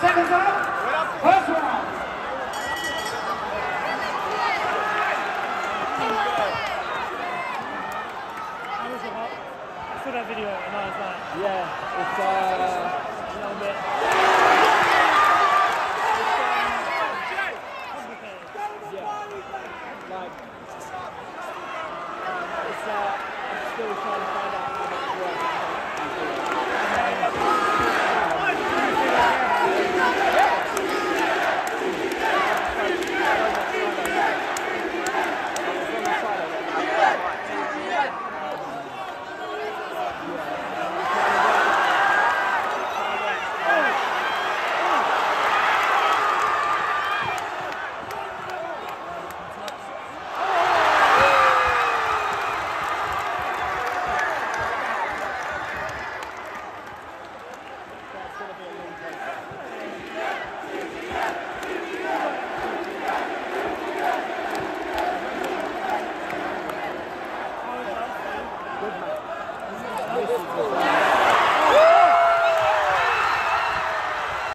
seconds up. First round. How was it hot? I saw that video and I was like, Yeah, it's uh, a little bit Good night.